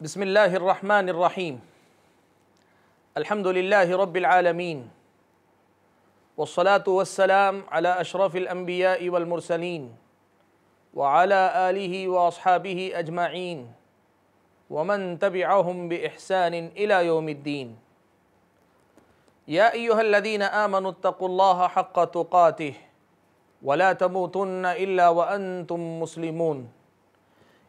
بسم الله الرحمن الرحيم الحمد لله رب العالمين والصلاة والسلام على أشرف الأنبياء والمرسلين وعلى آله وأصحابه أجمعين ومن تبعهم بإحسان إلى يوم الدين يا أيها الذين آمنوا اتقوا الله حق تقاته ولا تموتن إلا وأنتم مسلمون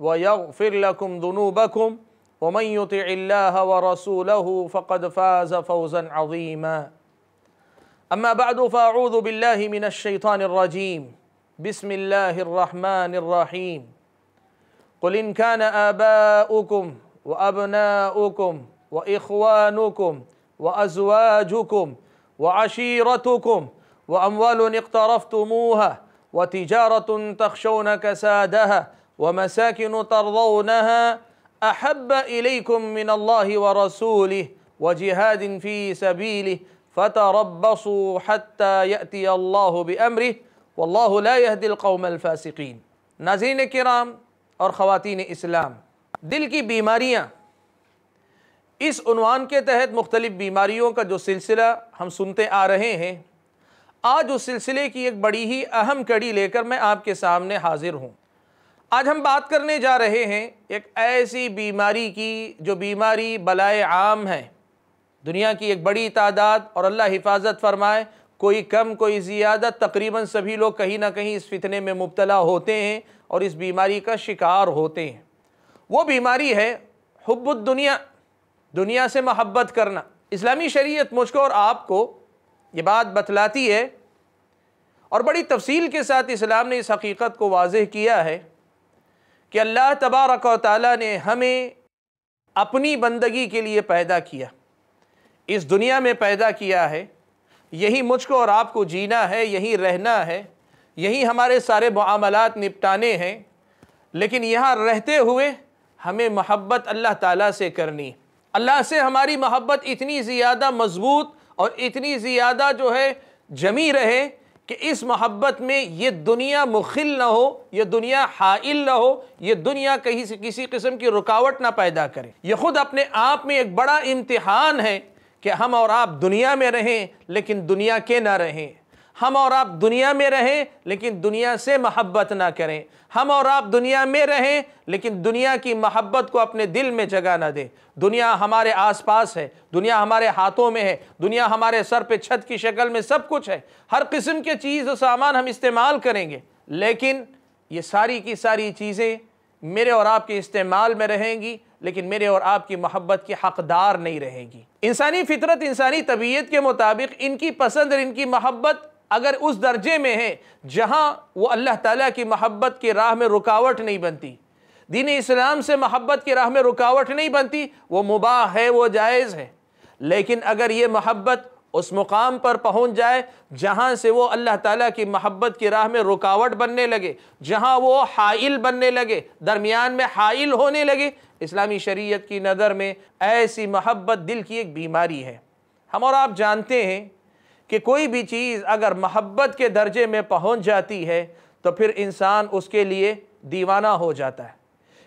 ويغفر لكم ذنوبكم ومن يطع الله ورسوله فقد فاز فوزا عظيما. أما بعد فأعوذ بالله من الشيطان الرجيم. بسم الله الرحمن الرحيم. قل إن كان آباؤكم وأبناؤكم وإخوانكم وأزواجكم وعشيرتكم وأموال اقترفتموها وتجارة تخشون كسادها ومساكن ترضونها أحب إليكم من الله ورسوله وجهاد في سبيله فتربصوا حتى يأتي الله بأمره والله لا يهدي القوم الفاسقين. ناظرین کرام اور خواتین اسلام، دل کی بیماریاں، اس عنوان کے تحت مختلف بیماریوں کا جو سلسلہ ہم سنتے آ رہے ہیں، آج اس سلسلے کی ایک بڑی ہی اہم کڑی لے کر میں آپ کے سامنے حاضر ہوں۔ آج ہم بات کرنے جا رہے ہیں ایک ایسی بیماری کی جو بیماری بلائے عام ہے۔ دنیا کی ایک بڑی تعداد اور اللہ حفاظت فرمائے، کوئی کم، کوئی زیادہ، تقریباً سبھی لوگ کہیں نہ کہیں اس فتنے میں مبتلا ہوتے ہیں اور اس بیماری کا شکار ہوتے ہیں۔ وہ بیماری ہے حب الدنیا، دنیا سے محبت کرنا۔ اسلامی شریعت مجھ کو اور آپ کو یہ بات بتلاتی ہے اور بڑی تفصیل کے ساتھ اسلام نے اس حقیقت کو واضح کیا ہے۔ کہ اللہ تبارک و تعالیٰ نے ہمیں اپنی بندگی کے لیے پیدا کیا۔ اس دنیا میں پیدا کیا ہے۔ یہی مجھ کو اور آپ کو جینا ہے، یہی رہنا ہے۔ یہی ہمارے سارے معاملات نپٹانے ہیں۔ لیکن یہاں رہتے ہوئے ہمیں محبت اللہ تعالیٰ سے کرنی۔ اللہ سے ہماری محبت اتنی زیادہ مضبوط اور اتنی زیادہ جو ہے جمی رہے کہ اس محبت میں یہ دنیا مخل نہ ہو، یہ دنیا حائل نہ ہو، یہ دنیا کہیں سے کسی قسم کی رکاوٹ نہ پیدا کرے۔ یہ خود اپنے آپ میں ایک بڑا امتحان ہے کہ ہم اور آپ دنیا میں رہیں لیکن دنیا کے نہ رہیں۔ ہم اور آپ دنیا میں رہیں لیکن دنیا سے محبت نہ کریں۔ ہم اور آپ دنیا میں رہیں لیکن دنیا کی محبت کو اپنے دل میں جگہ نہ دیں۔ دنیا ہمارے آس پاس ہے، دنیا ہمارے ہاتھوں میں ہے، دنیا ہمارے سر پہ چھت کی شکل میں سب کچھ ہے۔ ہر قسم کے چیز و سامان ہم استعمال کریں گے، لیکن یہ ساری کی ساری چیزیں میرے اور آپ کے استعمال میں رہیں گی، لیکن میرے اور آپ کی محبت کی حقدار نہیں رہیں گی۔ انسانی فطرت، انسانی طبیعت کے مطابق ان کی پسند اور ان کی محبت اگر اس درجے میں ہے جہاں وہ اللہ تعالیٰ کی محبت کی راہ میں رکاوٹ نہیں بنتی، دین اسلام سے محبت کی راہ میں رکاوٹ نہیں بنتی، وہ مباح ہے، وہ جائز ہے۔ لیکن اگر یہ محبت اس مقام پر پہنچ جائے جہاں سے وہ اللہ تعالیٰ کی محبت کی راہ میں رکاوٹ بننے لگے، جہاں وہ حائل بننے لگے، درمیان میں حائل ہونے لگے، اسلامی شریعت کی نظر میں ایسی محبت دل کی ایک بیماری ہے۔ ہم اور آپ جانتے ہیں کہ کوئی بھی چیز اگر محبت کے درجے میں پہنچ جاتی ہے تو پھر انسان اس کے لیے دیوانہ ہو جاتا ہے۔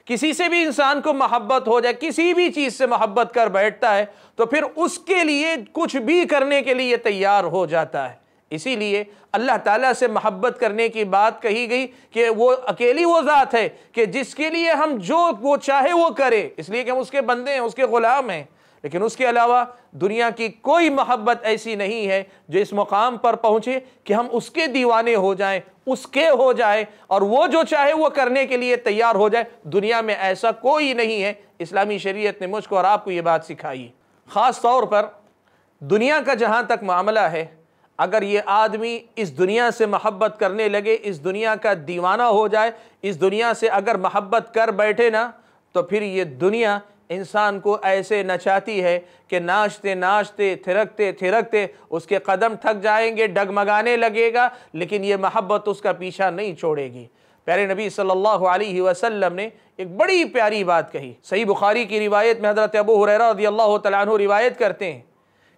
کسی سے بھی انسان کو محبت ہو جائے، کسی بھی چیز سے محبت کر بیٹھتا ہے تو پھر اس کے لیے کچھ بھی کرنے کے لیے تیار ہو جاتا ہے۔ اسی لیے اللہ تعالیٰ سے محبت کرنے کی بات کہی گئی کہ وہ اکیلی وہ ذات ہے کہ جس کے لیے ہم جو وہ چاہے وہ کرے۔ اس لیے کہ ہم اس کے بندے ہیں، اس کے غلام ہیں۔ لیکن اس کے علاوہ دنیا کی کوئی محبت ایسی نہیں ہے جو اس مقام پر پہنچے کہ ہم اس کے دیوانے ہو جائیں، اس کے ہو جائے اور وہ جو چاہے وہ کرنے کے لیے تیار ہو جائے۔ دنیا میں ایسا کوئی نہیں ہے۔ اسلامی شریعت نے مجھ کو اور آپ کو یہ بات سکھائی۔ خاص طور پر دنیا کا جہاں تک معاملہ ہے، اگر یہ آدمی اس دنیا سے محبت کرنے لگے، اس دنیا کا دیوانہ ہو جائے، اس دنیا سے اگر محبت کر بیٹھے نا، تو پھر یہ دنیا انسان کو ایسے نچاتی ہے کہ ناچتے ناچتے تھرکتے تھرکتے اس کے قدم تھک جائیں گے، ڈگمگانے لگے گا، لیکن یہ محبت اس کا پیچھا نہیں چھوڑے گی۔ پیارے نبی صلی اللہ علیہ وسلم نے ایک بڑی پیاری بات کہی۔ صحیح بخاری کی روایت میں حضرت ابو حریرہ رضی اللہ تعالیٰ عنہ روایت کرتے ہیں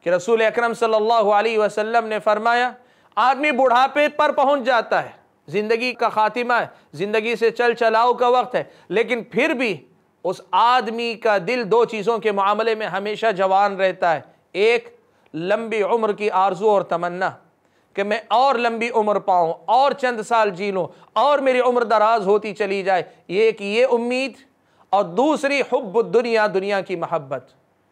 کہ رسول اکرم صلی اللہ علیہ وسلم نے فرمایا، آدمی بڑھاپے پر پہنچ جاتا ہے، زندگی کا خاتمہ ہے، زندگی سے چل چلاؤ کا وقت ہے، لیکن پھر بھی اس آدمی کا دل دو چیزوں کے معاملے میں ہمیشہ جوان رہتا ہے۔ ایک، لمبی عمر کی آرزو اور تمنا کہ میں اور لمبی عمر پاؤں، اور چند سال جی لوں، اور میری عمر دراز ہوتی چلی جائے۔ ایک یہ امید، اور دوسری حب الدنیا، دنیا کی محبت۔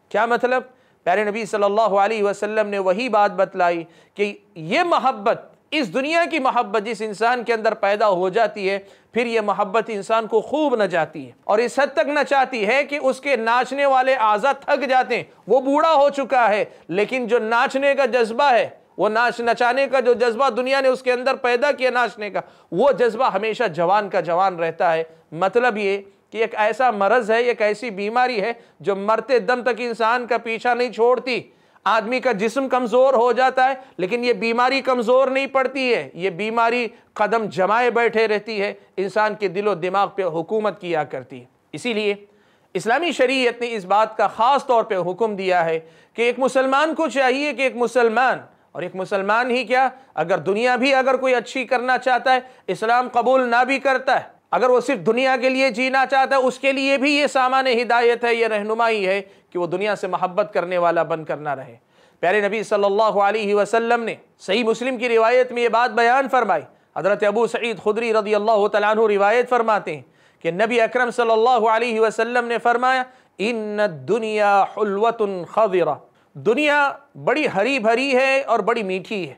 کیا مطلب؟ پیارے نبی صلی اللہ علیہ وسلم نے وہی بات بتلائی کہ یہ محبت اس دنیا کی محبت جس انسان کے اندر پیدا ہو جاتی ہے، پھر یہ محبت انسان کو خوب نہ جاتی ہے۔ اور اس حد تک نہ چاہتی ہے کہ اس کے ناچنے والے آزاد تھک جاتے ہیں۔ وہ بوڑھا ہو چکا ہے، لیکن جو ناچنے کا جذبہ ہے، وہ ناچ نچانے کا جو جذبہ دنیا نے اس کے اندر پیدا کیا ناچنے کا، وہ جذبہ ہمیشہ جوان کا جوان رہتا ہے۔ مطلب یہ کہ ایک ایسا مرض ہے، ایک ایسی بیماری ہے جو مرتے دم تک انسان کا پیچھا نہیں چھوڑتی۔ آدمی کا جسم کمزور ہو جاتا ہے، لیکن یہ بیماری کمزور نہیں پڑتی ہے۔ یہ بیماری قدم جمائے بیٹھے رہتی ہے۔ انسان کے دل و دماغ پہ حکومت کیا کرتی ہے۔ اسی لیے اسلامی شریعت نے اس بات کا خاص طور پہ حکم دیا ہے کہ ایک مسلمان کو چاہیے کہ ایک مسلمان، اور ایک مسلمان ہی کیا، اگر دنیا بھی اگر کوئی اچھی کرنا چاہتا ہے، اسلام قبول نہ بھی کرتا ہے۔ اگر وہ صرف دنیا کے لیے جینا چاہتا ہے، اس کے لیے بھی یہ سامان ہدایت ہے، یہ رہنمائی ہے کہ وہ دنیا سے محبت کرنے والا بن کر نہ رہے۔ پیارے نبی صلی اللہ علیہ وسلم نے صحیح مسلم کی روایت میں یہ بات بیان فرمائی۔ حضرت ابو سعید خدری رضی اللہ تعالیٰ عنہ روایت فرماتے ہیں کہ نبی اکرم صلی اللہ علیہ وسلم نے فرمایا، ان الدنیا حلوت خضرہ دنیا بڑی ہری بھری ہے اور بڑی میٹھی ہے۔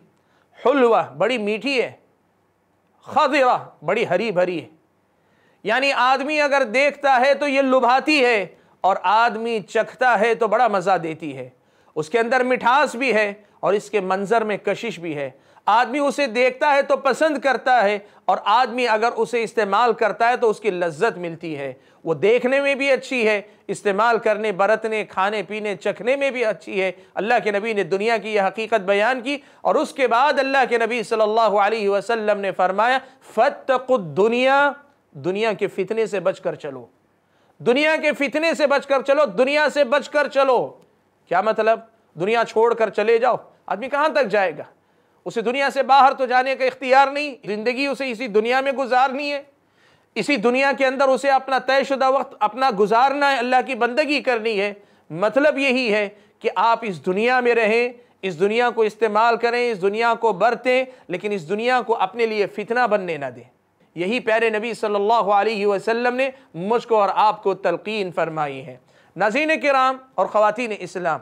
حلوہ بڑی میٹھی ہے، خضرہ بڑی ہری بھری ہے۔ یعنی آدمی اگر دیکھتا ہے تو یہ لبھاتی ہے اور آدمی چکھتا ہے تو بڑا مزہ دیتی ہے۔ اس کے اندر مٹھاس بھی ہے اور اس کے منظر میں کشش بھی ہے۔ آدمی اسے دیکھتا ہے تو پسند کرتا ہے اور آدمی اگر اسے استعمال کرتا ہے تو اس کی لذت ملتی ہے۔ وہ دیکھنے میں بھی اچھی ہے، استعمال کرنے، برتنے، کھانے، پینے، چکھنے میں بھی اچھی ہے۔ اللہ کے نبی نے دنیا کی یہ حقیقت بیان کی اور اس کے بعد اللہ کے نبی صلی اللہ علیہ وسلم نے فرمایا فَتَّقُ الدُّنْيَا دنیا کے فتنے سے بچ کر چلو۔ دنیا کے فتنے سے بچ کر چلو، دنیا سے بچ کر چلو۔ کیا مطلب؟ دنیا چھوڑ کر چلے جاؤ۔ آدمی کہاں تک جائے گا؟ اسے دنیا سے باہر تو جانے کا اختیار نہیں، زندگی اسے اسی دنیا میں گزارنی ہے۔ اسی دنیا کے اندر اسے اپنا طے شدہ وقت، اپنا گزارنا ہے، اللہ کی بندگی کرنی ہے۔ مطلب یہی ہے کہ آپ اس دنیا میں رہیں، اس دنیا کو استعمال کریں، اس دنیا کو برتیں، لیکن اس دنیا کو اپنے لیے فتنہ بننے نہ دیں۔ یہی پیارے نبی صلی اللہ علیہ وسلم نے مجھ کو اور آپ کو تلقین فرمائی ہے۔ ناظرین کرام اور خواتین اسلام،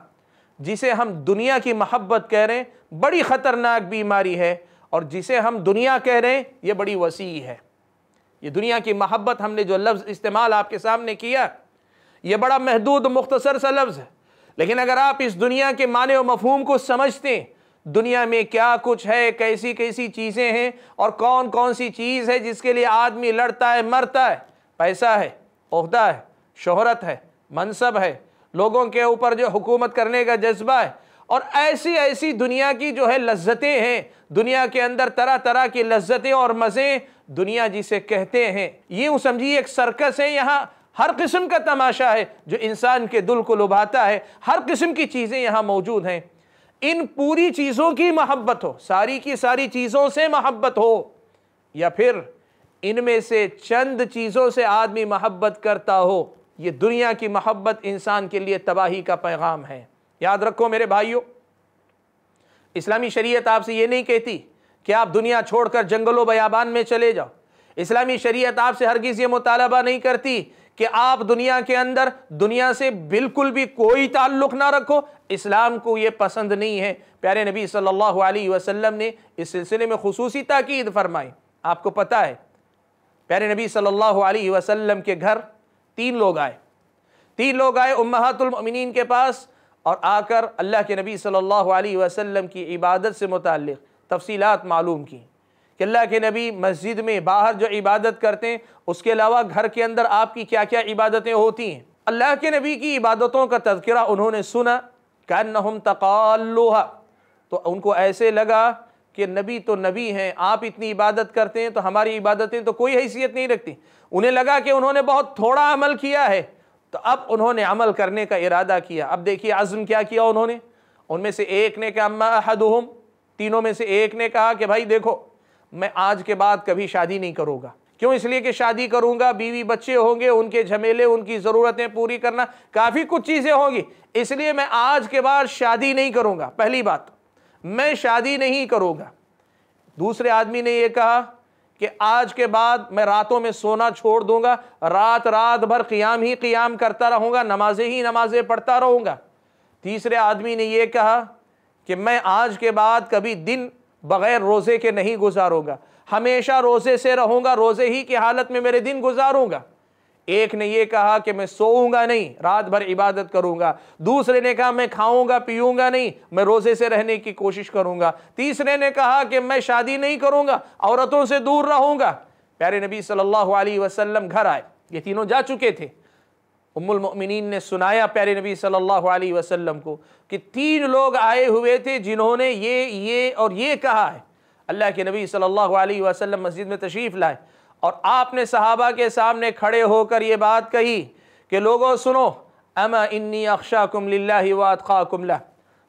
جسے ہم دنیا کی محبت کہہ رہے ہیں، بڑی خطرناک بیماری ہے اور جسے ہم دنیا کہہ رہے ہیں، یہ بڑی وسیع ہے۔ یہ دنیا کی محبت ہم نے جو لفظ استعمال آپ کے سامنے کیا، یہ بڑا محدود مختصر سا لفظ ہے۔ لیکن اگر آپ اس دنیا کے معنی و مفہوم کو سمجھتے ہیں دنیا میں کیا کچھ ہے، کیسی کیسی چیزیں ہیں اور کون کون سی چیز ہے جس کے لیے آدمی لڑتا ہے، مرتا ہے؟ پیسہ ہے، عہدہ ہے، شہرت ہے، منصب ہے۔ لوگوں کے اوپر جو حکومت کرنے کا جذبہ ہے۔ اور ایسی ایسی دنیا کی جو ہے لذتیں ہیں، دنیا کے اندر طرح طرح کی لذتیں اور مزے دنیا جسے کہتے ہیں۔ یوں سمجھیے، ایک سرکس ہے، یہاں ہر قسم کا تماشا ہے جو انسان کے دل کو لبھاتا ہے۔ ہر قسم کی چیزیں یہاں موجود ہیں۔ ان پوری چیزوں کی محبت ہو، ساری کی ساری چیزوں سے محبت ہو، یا پھر ان میں سے چند چیزوں سے آدمی محبت کرتا ہو، یہ دنیا کی محبت انسان کے لیے تباہی کا پیغام ہے۔ یاد رکھو میرے بھائیوں اسلامی شریعت آپ سے یہ نہیں کہتی کہ آپ دنیا چھوڑ کر جنگل و بیابان میں چلے جاؤ۔ اسلامی شریعت آپ سے ہرگز یہ مطالبہ نہیں کرتی کہ آپ دنیا کے اندر دنیا سے بالکل بھی کوئی تعلق نہ رکھو، اسلام کو یہ پسند نہیں ہے۔ پیارے نبی صلی اللہ علیہ وسلم نے اس سلسلے میں خصوصی تاکید فرمائی۔ آپ کو پتا ہے، پیارے نبی صلی اللہ علیہ وسلم کے گھر تین لوگ آئے۔ تین لوگ آئے امہات المؤمنین کے پاس اور آ کر اللہ کے نبی صلی اللہ علیہ وسلم کی عبادت سے متعلق تفصیلات معلوم کی کہ اللہ کے نبی مسجد میں باہر جو عبادت کرتے ہیں، اس کے علاوہ گھر کے اندر آپ کی کیا کیا عبادتیں ہوتی ہیں؟ اللہ کے نبی کی عبادتوں کا تذکرہ انہوں نے سنا، کَأَنَّهُمْ تَقَالُّهَا تو ان کو ایسے لگا کہ نبی تو نبی ہیں، آپ اتنی عبادت کرتے ہیں تو ہماری عبادتیں تو کوئی حیثیت نہیں رکھتی۔ انہیں لگا کہ انہوں نے بہت تھوڑا عمل کیا ہے۔ تو اب انہوں نے عمل کرنے کا ارادہ کیا۔ اب دیکھیے عزم کیا کیا انہوں نے؟ ان میں سے ایک نے کہا اما احدہم؟ تینوں میں سے ایک نے کہا کہ بھائی دیکھو میں آج کے بعد کبھی شادی نہیں کروں گا۔ کیوں اس لیے کہ شادی کروں گا، بیوی بچے ہوں گے، ان کے جھمیلے، ان کی ضرورتیں پوری کرنا، کافی کچھ چیزیں ہوں گی۔ اس لیے میں آج کے بعد شادی نہیں کروں گا۔ پہلی بات، میں شادی نہیں کروں گا۔ دوسرے آدمی نے یہ کہا کہ آج کے بعد میں راتوں میں سونا چھوڑ دوں گا، رات رات بھر قیام ہی قیام کرتا رہوں گا، نمازیں ہی نمازیں پڑھتا رہوں گا۔ تیسرے آدمی نے یہ کہا کہ میں آج کے بعد کبھی دن بغیر روزے کے نہیں گزاروں گا۔ ہمیشہ روزے سے رہوں گا، روزے ہی کی حالت میں میرے دن گزاروں گا۔ ایک نے یہ کہا کہ میں سوؤں گا نہیں، رات بھر عبادت کروں گا۔ دوسرے نے کہا میں کھاؤں گا، پیوں گا نہیں، میں روزے سے رہنے کی کوشش کروں گا۔ تیسرے نے کہا کہ میں شادی نہیں کروں گا، عورتوں سے دور رہوں گا۔ پیارے نبی صلی اللہ علیہ وسلم گھر آئے، یہ تینوں جا چکے تھے۔ ام المؤمنین نے سنایا پیارے نبی صلی اللہ علیہ وسلم کو کہ تین لوگ آئے ہوئے تھے جنہوں نے یہ یہ اور یہ کہا ہے۔ اللہ کے نبی صلی اللہ علیہ وسلم مسجد میں تشریف لائے۔ اور آپ نے صحابہ کے سامنے کھڑے ہو کر یہ بات کہی کہ لوگوں سنو، اما انی اخشاکم للہ واتقاکم لہ۔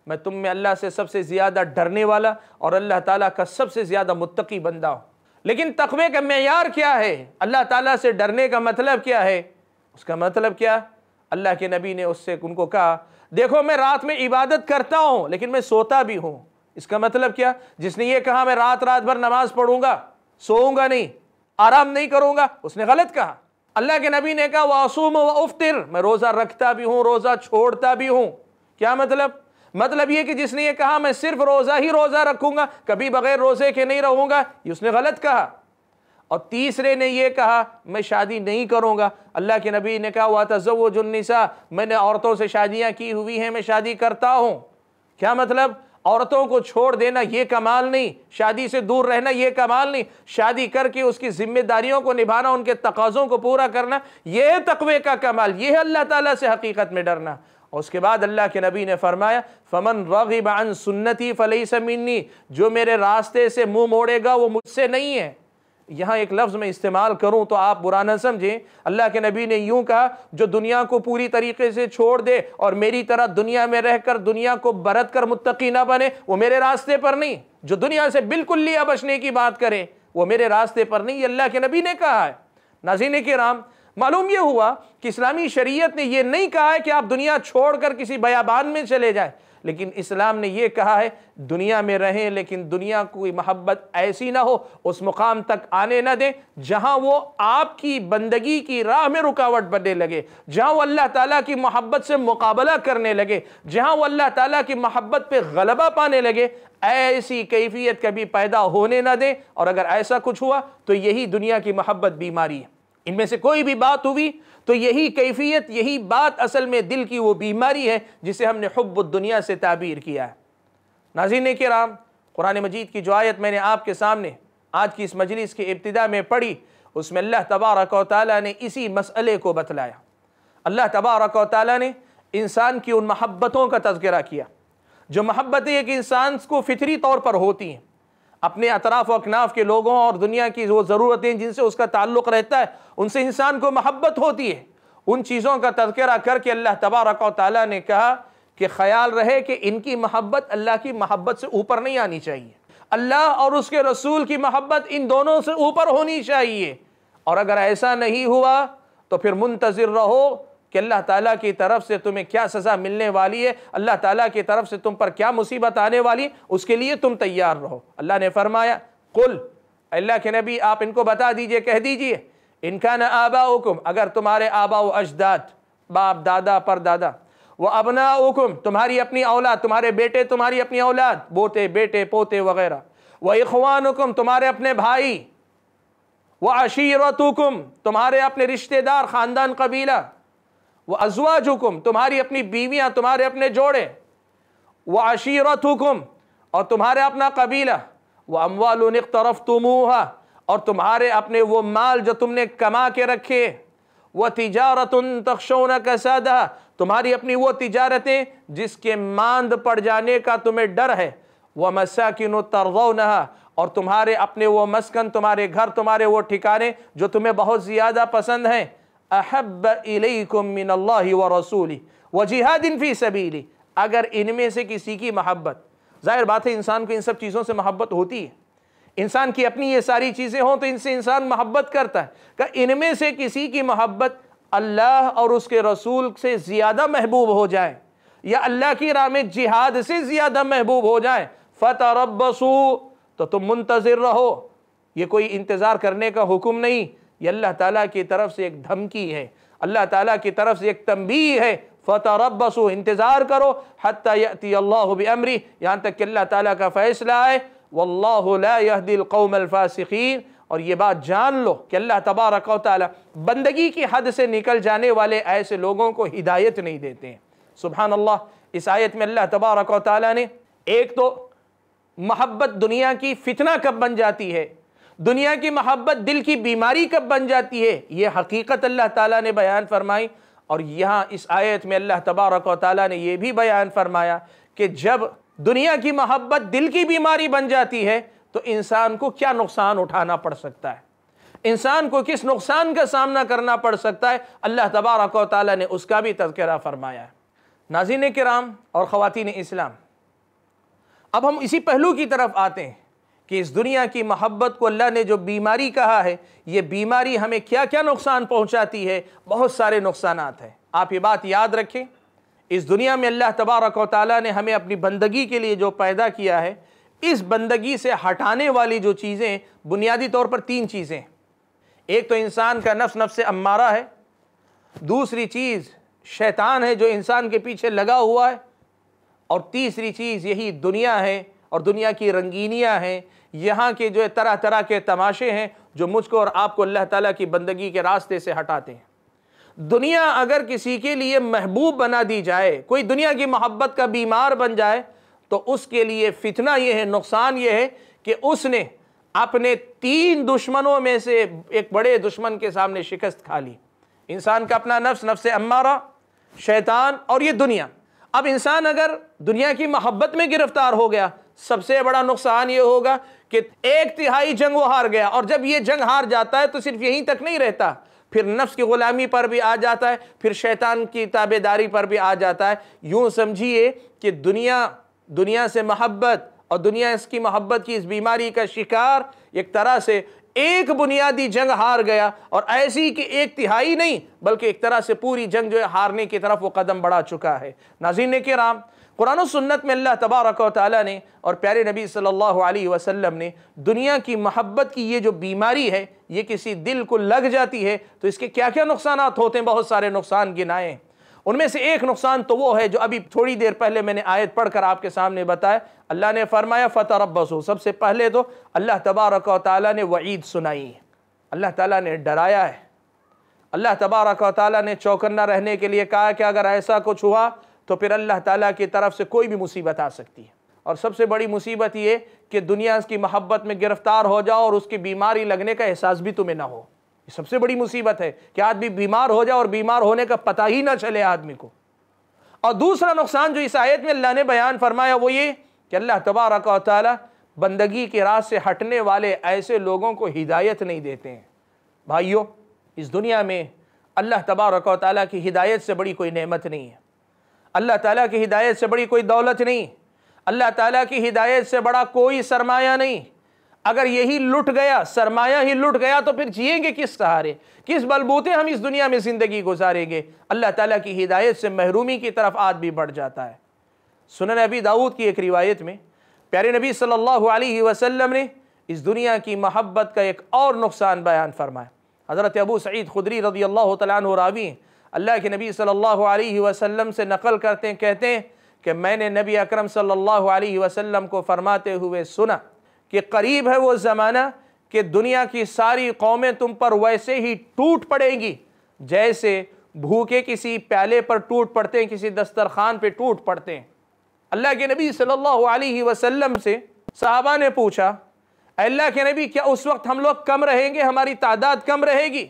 میں تم میں اللہ سے سب سے زیادہ ڈرنے والا اور اللہ تعالیٰ کا سب سے زیادہ متقی بندہ ہوں۔ لیکن تقوی کا معیار کیا ہے؟ اللہ تعالیٰ سے ڈرنے کا مطلب کیا ہے؟ اس کا مطلب کیا؟ اللہ کے نبی نے اس سے ان کو کہا، دیکھو میں رات میں عبادت کرتا ہوں، لیکن میں سوتا بھی ہوں۔ اس کا مطلب کیا؟ جس نے یہ کہا، میں رات رات بھر نماز پڑھوں گا، سوؤں گا نہیں، آرام نہیں کروں گا، اس نے غلط کہا۔ اللہ کے نبی نے کہا واسوم و افطر میں روزہ رکھتا بھی ہوں، روزہ چھوڑتا بھی ہوں۔ کیا مطلب؟ مطلب یہ کہ جس نے یہ کہا، میں صرف روزہ ہی روزہ رکھوں گا، کبھی بغیر روزے کے نہیں رہوں گا، یہ اس نے غلط کہا۔ اور تیسرے نے یہ کہا، میں شادی نہیں کروں گا. اللہ کے نبی نے کہا وَتَزَوُّجُ النِّسَاء. میں نے عورتوں سے شادیاں کی ہوئی ہیں، میں شادی کرتا ہوں۔ کیا مطلب؟ عورتوں کو چھوڑ دینا یہ کمال نہیں، شادی سے دور رہنا یہ کمال نہیں۔ شادی کر کے اس کی ذمہ داریوں کو نبھانا، ان کے تقاضوں کو پورا کرنا، یہ تقوی کا کمال، یہ ہے اللہ تعالیٰ سے حقیقت میں ڈرنا۔ اور اس کے بعد اللہ کے نبی نے فرمایا، فمن رغب عن سنتی فلیس منی جو میرے راستے سے منہ موڑے گا وہ مجھ سے نہیں ہے۔ یہاں ایک لفظ میں استعمال کروں تو آپ برا نہ سمجھیں۔ اللہ کے نبی نے یوں کہا، جو دنیا کو پوری طریقے سے چھوڑ دے اور میری طرح دنیا میں رہ کر دنیا کو برت کر متقی نہ بنے، وہ میرے راستے پر نہیں، جو دنیا سے بالکل لیا بچنے کی بات کرے، وہ میرے راستے پر نہیں، یہ اللہ کے نبی نے کہا ہے۔ ناظرین کرام، معلوم یہ ہوا کہ اسلامی شریعت نے یہ نہیں کہا ہے کہ آپ دنیا چھوڑ کر کسی بیابان میں چلے جائیں۔ لیکن اسلام نے یہ کہا ہے، دنیا میں رہیں لیکن دنیا کوئی محبت ایسی نہ ہو، اس مقام تک آنے نہ دیں، جہاں وہ آپ کی بندگی کی راہ میں رکاوٹ بننے لگے، جہاں وہ اللہ تعالیٰ کی محبت سے مقابلہ کرنے لگے، جہاں وہ اللہ تعالیٰ کی محبت پہ غلبہ پانے لگے۔ ایسی کیفیت کبھی پیدا ہونے نہ دیں، اور اگر ایسا کچھ ہوا تو یہی دنیا کی محبت بیماری ہے۔ ان میں سے کوئی بھی بات ہوئی تو یہی کیفیت، یہی بات اصل میں دل کی وہ بیماری ہے جسے ہم نے حب الدنیا سے تعبیر کیا ہے۔ ناظرین کرام، قرآن مجید کی جو آیت میں نے آپ کے سامنے آج کی اس مجلس کی ابتدا میں پڑھی، اس میں اللہ تبارک و تعالیٰ نے اسی مسئلے کو بتلایا۔ اللہ تبارک و تعالیٰ نے انسان کی ان محبتوں کا تذکرہ کیا۔ جو محبتیں ایک انسان کو فطری طور پر ہوتی ہیں اپنے اطراف و اکناف کے لوگوں اور دنیا کی وہ ضرورتیں جن سے اس کا تعلق رہتا ہے، ان سے انسان کو محبت ہوتی ہے۔ ان چیزوں کا تذکرہ کر کے اللہ تبارک و تعالیٰ نے کہا کہ خیال رہے کہ ان کی محبت اللہ کی محبت سے اوپر نہیں آنی چاہیے۔ اللہ اور اس کے رسول کی محبت ان دونوں سے اوپر ہونی چاہیے۔ اور اگر ایسا نہیں ہوا تو پھر منتظر رہو۔ کہ اللہ تعالیٰ کی طرف سے تمہیں کیا سزا ملنے والی ہے؟ اللہ تعالیٰ کی طرف سے تم پر کیا مصیبت آنے والی؟ ہے اس کے لیے تم تیار رہو۔ اللہ نے فرمایا، قل اللہ کے نبی، آپ ان کو بتا دیجیے، کہہ دیجیے، ان کا آباؤکم، اگر تمہارے آبا و اجداد، باپ، دادا پر دادا وہ ابناؤکم، تمہاری اپنی اولاد، تمہارے بیٹے، تمہاری اپنی اولاد، بوتے، بیٹے، پوتے وغیرہ وہ اخوانکم، تمہارے اپنے بھائی وہ عشیرتکم، تمہارے اپنے رشتہ دار، خاندان، قبیلہ وہ ازواج حکم تمہاری اپنی بیویاں، تمہارے اپنے جوڑے، وہ عشیرت حکم اور تمہارے اپنا قبیلہ، وہ اموال طرف اور تمہارے اپنے وہ مال جو تم نے کما کے رکھے، وہ تجارت تخشون کسادہ، تمہاری اپنی وہ تجارتیں جس کے ماند پڑ جانے کا تمہیں ڈر ہے، وہ مساکن ترغونہا اور تمہارے اپنے وہ مسکن، تمہارے گھر، تمہارے وہ ٹھکانے جو تمہیں بہت زیادہ پسند ہیں۔ احب الیکم من اللہ ورسولی وجہاد فی سبیلی اگر ان میں سے کسی کی محبت، ظاہر بات ہے انسان کو ان سب چیزوں سے محبت ہوتی ہے۔ انسان کی اپنی یہ ساری چیزیں ہوں تو ان سے انسان محبت کرتا ہے۔ کہ ان میں سے کسی کی محبت اللہ اور اس کے رسول سے زیادہ محبوب ہو جائے، یا اللہ کی راہ میں جہاد سے زیادہ محبوب ہو جائے۔ فتربصو تو تم منتظر رہو۔ یہ کوئی انتظار کرنے کا حکم نہیں۔ یہ اللہ تعالیٰ کی طرف سے ایک دھمکی ہے۔ اللہ تعالیٰ کی طرف سے ایک تنبیہ ہے۔ فتربصو انتظار کرو۔ حتی یأتی اللہ بعمری یہاں تک کہ اللہ تعالیٰ کا فیصلہ ہے واللہ لا یہدی القوم الفاسقین اور یہ بات جان لو کہ اللہ تبارک و تعالیٰ بندگی کی حد سے نکل جانے والے ایسے لوگوں کو ہدایت نہیں دیتے ہیں۔ سبحان اللہ اس آیت میں اللہ تبارک و تعالیٰ نے ایک تو محبت دنیا کی فتنہ کب بن جاتی ہے؟ دنیا کی محبت دل کی بیماری کب بن جاتی ہے؟ یہ حقیقت اللہ تعالیٰ نے بیان فرمائی اور یہاں اس آیت میں اللہ تبارک و تعالیٰ نے یہ بھی بیان فرمایا کہ جب دنیا کی محبت دل کی بیماری بن جاتی ہے تو انسان کو کیا نقصان اٹھانا پڑ سکتا ہے؟ انسان کو کس نقصان کا سامنا کرنا پڑ سکتا ہے؟ اللہ تبارک و تعالیٰ نے اس کا بھی تذکرہ فرمایا ہے۔ ناظرین کرام اور خواتین اسلام، اب ہم اسی پہلو کی طرف آتے ہیں۔ کہ اس دنیا کی محبت کو اللہ نے جو بیماری کہا ہے، یہ بیماری ہمیں کیا کیا نقصان پہنچاتی ہے؟ بہت سارے نقصانات ہیں۔ آپ یہ بات یاد رکھیں، اس دنیا میں اللہ تبارک و تعالیٰ نے ہمیں اپنی بندگی کے لیے جو پیدا کیا ہے، اس بندگی سے ہٹانے والی جو چیزیں، بنیادی طور پر تین چیزیں ایک تو انسان کا نفس نفس امارہ ہے۔ دوسری چیز شیطان ہے جو انسان کے پیچھے لگا ہوا ہے۔ اور تیسری چیز یہی دنیا ہے اور دنیا کی رنگینیاں ہیں۔ یہاں کے جو طرح طرح کے تماشے ہیں جو مجھ کو اور آپ کو اللہ تعالیٰ کی بندگی کے راستے سے ہٹاتے ہیں۔ دنیا اگر کسی کے لیے محبوب بنا دی جائے، کوئی دنیا کی محبت کا بیمار بن جائے، تو اس کے لیے فتنہ یہ ہے، نقصان یہ ہے کہ اس نے اپنے تین دشمنوں میں سے ایک بڑے دشمن کے سامنے شکست کھا لی۔ انسان کا اپنا نفس نفس امارہ، شیطان اور یہ دنیا۔ اب انسان اگر دنیا کی محبت میں گرفتار ہو گیا سب سے بڑا نقصان یہ ہوگا کہ ایک تہائی جنگ وہ ہار گیا اور جب یہ جنگ ہار جاتا ہے تو صرف یہیں تک نہیں رہتا، پھر نفس کی غلامی پر بھی آ جاتا ہے، پھر شیطان کی تابداری پر بھی آ جاتا ہے۔ یوں سمجھیے کہ دنیا دنیا سے محبت اور دنیا اس کی محبت کی اس بیماری کا شکار ایک طرح سے ایک بنیادی جنگ ہار گیا اور ایسی کہ ایک تہائی نہیں، بلکہ ایک طرح سے پوری جنگ جو ہے ہارنے کی طرف وہ قدم بڑھا چکا ہے۔ ناظرین کرام قرآن و سنت میں اللہ تبارک و تعالیٰ نے اور پیارے نبی صلی اللہ علیہ وسلم نے دنیا کی محبت کی یہ جو بیماری ہے، یہ کسی دل کو لگ جاتی ہے تو اس کے کیا کیا نقصانات ہوتے ہیں؟ بہت سارے نقصان گنائے ان میں سے ایک نقصان تو وہ ہے جو ابھی تھوڑی دیر پہلے میں نے آیت پڑھ کر آپ کے سامنے بتایا۔ اللہ نے فرمایا فتربصو سب سے پہلے تو اللہ تبارک و تعالیٰ نے وعید سنائی۔ ہے اللہ تعالیٰ نے ڈرایا ہے۔ اللہ تبارک و تعالیٰ نے چوکنہ رہنے کے لیے کہا کہ اگر ایسا کچھ ہوا تو پھر اللہ تعالیٰ کی طرف سے کوئی بھی مصیبت آ سکتی ہے۔ اور سب سے بڑی مصیبت یہ کہ دنیا اس کی محبت میں گرفتار ہو جاؤ اور اس کی بیماری لگنے کا احساس بھی تمہیں نہ ہو۔ یہ سب سے بڑی مصیبت ہے کہ آدمی بیمار ہو جائے اور بیمار ہونے کا پتہ ہی نہ چلے آدمی کو۔ اور دوسرا نقصان جو اس آیت میں اللہ نے بیان فرمایا وہ یہ کہ اللہ تبارک و تعالی بندگی کے راز سے ہٹنے والے ایسے لوگوں کو ہدایت نہیں دیتے ہیں۔ بھائیو، اس دنیا میں اللہ تبارک و تعالیٰ کی ہدایت سے بڑی کوئی نعمت نہیں ہے۔ اللہ تعالیٰ کی ہدایت سے بڑی کوئی دولت نہیں۔ اللہ تعالیٰ کی ہدایت سے بڑا کوئی سرمایہ نہیں۔ اگر یہی لٹ گیا، سرمایہ ہی لٹ گیا تو پھر جئیں گے کس سہارے؟ کس بلبوتے ہم اس دنیا میں زندگی گزاریں گے؟ اللہ تعالیٰ کی ہدایت سے محرومی کی طرف آد بھی بڑھ جاتا ہے۔ سنن ابی داود کی ایک روایت میں، پیارے نبی صلی اللہ علیہ وسلم نے اس دنیا کی محبت کا ایک اور نقصان بیان فرمایا۔ حضرت ابو سعید خدری رضی اللہ تعالیٰ عنہ راوی اللہ کے نبی صلی اللہ علیہ وسلم سے نقل کرتے ہیں، کہتے ہیں کہ میں نے نبی اکرم صلی اللہ علیہ وسلم کو فرماتے ہوئے سنا کہ قریب ہے وہ زمانہ کہ دنیا کی ساری قومیں تم پر ویسے ہی ٹوٹ پڑیں گی۔ جیسے بھوکے کسی پیالے پر ٹوٹ پڑتے ہیں، کسی دسترخوان پہ ٹوٹ پڑتے ہیں۔ اللہ کے نبی صلی اللہ علیہ وسلم سے صحابہ نے پوچھا اللہ کے نبی، کیا اس وقت ہم لوگ کم رہیں گے؟ ہماری تعداد کم رہے گی؟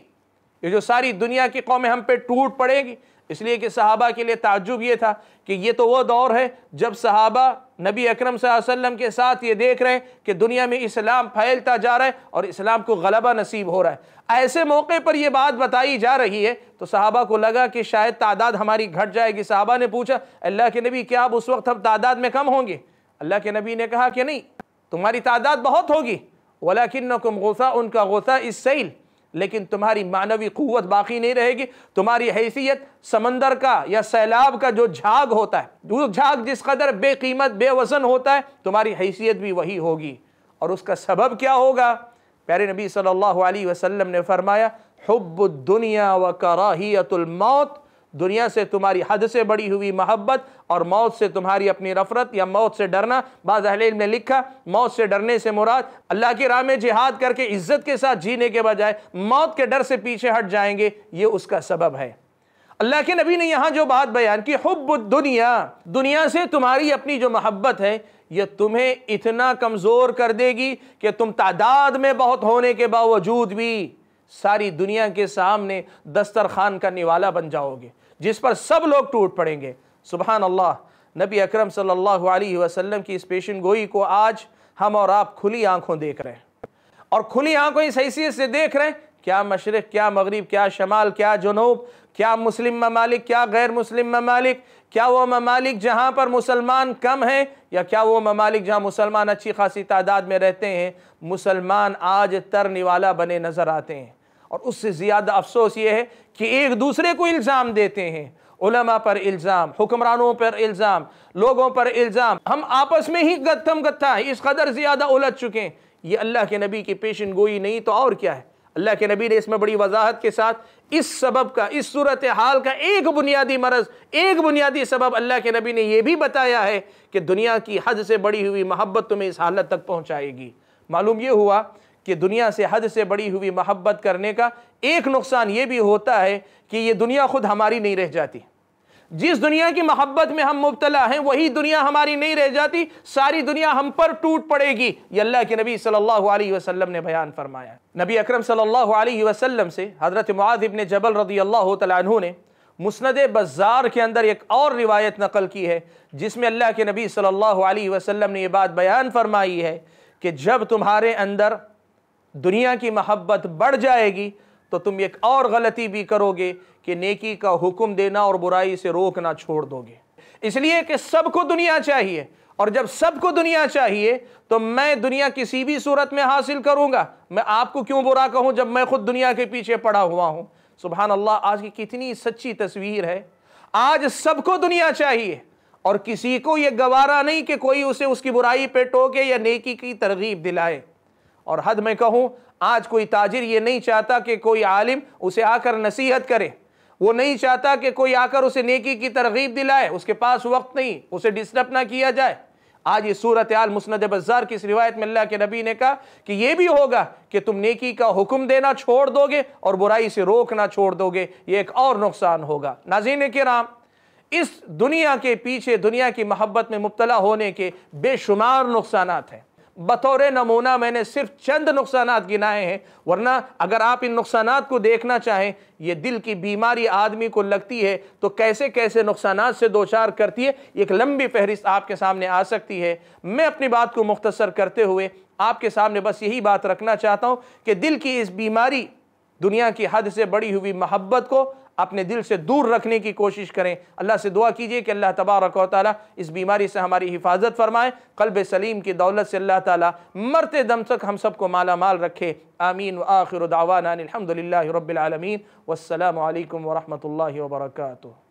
یہ جو ساری دنیا کی قومیں ہم پہ ٹوٹ پڑے گی۔ اس لیے کہ صحابہ کے لیے تعجب یہ تھا کہ یہ تو وہ دور ہے جب صحابہ نبی اکرم صلی اللہ علیہ وسلم کے ساتھ یہ دیکھ رہے ہیں کہ دنیا میں اسلام پھیلتا جا رہا ہے اور اسلام کو غلبہ نصیب ہو رہا ہے۔ ایسے موقع پر یہ بات بتائی جا رہی ہے تو صحابہ کو لگا کہ شاید تعداد ہماری گھٹ جائے گی۔ صحابہ نے پوچھا، اللہ کے نبی، کیا اب اس وقت ہم تعداد میں کم ہوں گے؟ اللہ کے نبی نے کہا کہ نہیں، تمہاری تعداد بہت ہوگی۔ وَلَكِنَّكُمْ غُثَا ان کا غوثہ السیل لیکن تمہاری معنوی قوت باقی نہیں رہے گی۔ تمہاری حیثیت سمندر کا یا سیلاب کا جو جھاگ ہوتا ہے، وہ جھاگ جس قدر بے قیمت، بے وزن ہوتا ہے، تمہاری حیثیت بھی وہی ہوگی۔ اور اس کا سبب کیا ہوگا؟ پیارے نبی صلی اللہ علیہ وسلم نے فرمایا، حب الدنیا و کراہیت الموت دنیا سے تمہاری حد سے بڑی ہوئی محبت اور موت سے تمہاری اپنی رفرت یا موت سے ڈرنا، بعض اہل علم نے لکھا، موت سے ڈرنے سے مراد اللہ کی راہ میں جہاد کر کے عزت کے ساتھ جینے کے بجائے موت کے ڈر سے پیچھے ہٹ جائیں گے، یہ اس کا سبب ہے۔ اللہ کے نبی نے یہاں جو بات بیان کی، حب الدنیا، دنیا سے تمہاری اپنی جو محبت ہے، یہ تمہیں اتنا کمزور کر دے گی کہ تم تعداد میں بہت ہونے کے باوجود بھی ساری دنیا کے سامنے دسترخوان کا نوالا بن جاؤ گے۔ جس پر سب لوگ ٹوٹ پڑیں گے۔ سبحان اللہ، نبی اکرم صلی اللہ علیہ وسلم کی اس پیشن گوئی کو آج ہم اور آپ کھلی آنکھوں دیکھ رہے ہیں۔ اور کھلی آنکھوں اس حیثیت سے دیکھ رہے ہیں، کیا مشرق، کیا مغرب، کیا شمال، کیا جنوب، کیا مسلم ممالک، کیا غیر مسلم ممالک، کیا وہ ممالک جہاں پر مسلمان کم ہیں یا کیا وہ ممالک جہاں مسلمان اچھی خاصی تعداد میں رہتے ہیں۔ مسلمان آج ترنی والا بنے نظر آتے ہیں۔ اور اس سے زیادہ افسوس یہ ہے کہ ایک دوسرے کو الزام دیتے ہیں۔ علماء پر الزام، حکمرانوں پر الزام، لوگوں پر الزام۔ ہم آپس میں ہی گتھم گتھا ہے اس قدر زیادہ الجھ چکے ہیں۔ یہ اللہ کے نبی کی پیشن گوئی نہیں تو اور کیا ہے؟ اللہ کے نبی نے اس میں بڑی وضاحت کے ساتھ اس سبب کا، اس صورتحال کا ایک بنیادی مرض، ایک بنیادی سبب اللہ کے نبی نے یہ بھی بتایا ہے کہ دنیا کی حد سے بڑی ہوئی محبت تمہیں اس حالت تک پہنچائے گی۔ معلوم یہ ہوا کہ دنیا سے حد سے بڑی ہوئی محبت کرنے کا ایک نقصان یہ بھی ہوتا ہے کہ یہ دنیا خود ہماری نہیں رہ جاتی۔ جس دنیا کی محبت میں ہم مبتلا ہیں، وہی دنیا ہماری نہیں رہ جاتی، ساری دنیا ہم پر ٹوٹ پڑے گی۔ یہ اللہ کے نبی صلی اللہ علیہ وسلم نے بیان فرمایا۔ نبی اکرم صلی اللہ علیہ وسلم سے حضرت معاذ ابن جبل رضی اللہ تعالیٰ عنہ نے مسند بزار کے اندر ایک اور روایت نقل کی ہے، جس میں اللہ کے نبی صلی اللہ علیہ وسلم نے یہ بات بیان فرمائی ہے کہ جب تمہارے اندر دنیا کی محبت بڑھ جائے گی، تو تم ایک اور غلطی بھی کرو گے کہ نیکی کا حکم دینا اور برائی سے روکنا چھوڑ دو گے۔ اس لیے کہ سب کو دنیا چاہیے۔ اور جب سب کو دنیا چاہیے، تو میں دنیا کسی بھی صورت میں حاصل کروں گا۔ میں آپ کو کیوں برا کہوں جب میں خود دنیا کے پیچھے پڑا ہوا ہوں؟ سبحان اللہ، آج کی کتنی سچی تصویر ہے۔ آج سب کو دنیا چاہیے۔ اور کسی کو یہ گوارا نہیں کہ کوئی اسے اس کی برائی پہ ٹوکے یا نیکی کی ترغیب دلائے۔ اور حد میں کہوں، آج کوئی تاجر یہ نہیں چاہتا کہ کوئی عالم اسے آ کر نصیحت کرے۔ وہ نہیں چاہتا کہ کوئی آ کر اسے نیکی کی ترغیب دلائے۔ اس کے پاس وقت نہیں، اسے ڈسٹرپ نہ کیا جائے۔ آج یہ صورتحال مسند بزار کی اس روایت میں اللہ کے نبی نے کہا کہ یہ بھی ہوگا کہ تم نیکی کا حکم دینا چھوڑ دو گے اور برائی سے روکنا چھوڑ دو گے یہ ایک اور نقصان ہوگا۔ ناظرین کرام، اس دنیا کے پیچھے دنیا کی محبت میں مبتلا ہونے کے بے شمار نقصانات ہیں۔ بطور نمونہ میں نے صرف چند نقصانات گنائے ہیں، ورنہ اگر آپ ان نقصانات کو دیکھنا چاہیں، یہ دل کی بیماری آدمی کو لگتی ہے تو کیسے کیسے نقصانات سے دوچار کرتی ہے، ایک لمبی فہرست آپ کے سامنے آ سکتی ہے۔ میں اپنی بات کو مختصر کرتے ہوئے آپ کے سامنے بس یہی بات رکھنا چاہتا ہوں کہ دل کی اس بیماری دنیا کی حد سے بڑی ہوئی محبت کو اپنے دل سے دور رکھنے کی کوشش کریں۔ اللہ سے دعا کیجیے کہ اللہ تبارک و تعالی اس بیماری سے ہماری حفاظت فرمائے، قلب سلیم کی دولت سے اللہ تعالی مرتے دم تک ہم سب کو مالا مال رکھے۔ آمین۔ و آخر دعوانا الحمدللہ رب العالمین۔ والسلام علیکم ورحمت اللہ وبرکاتہ۔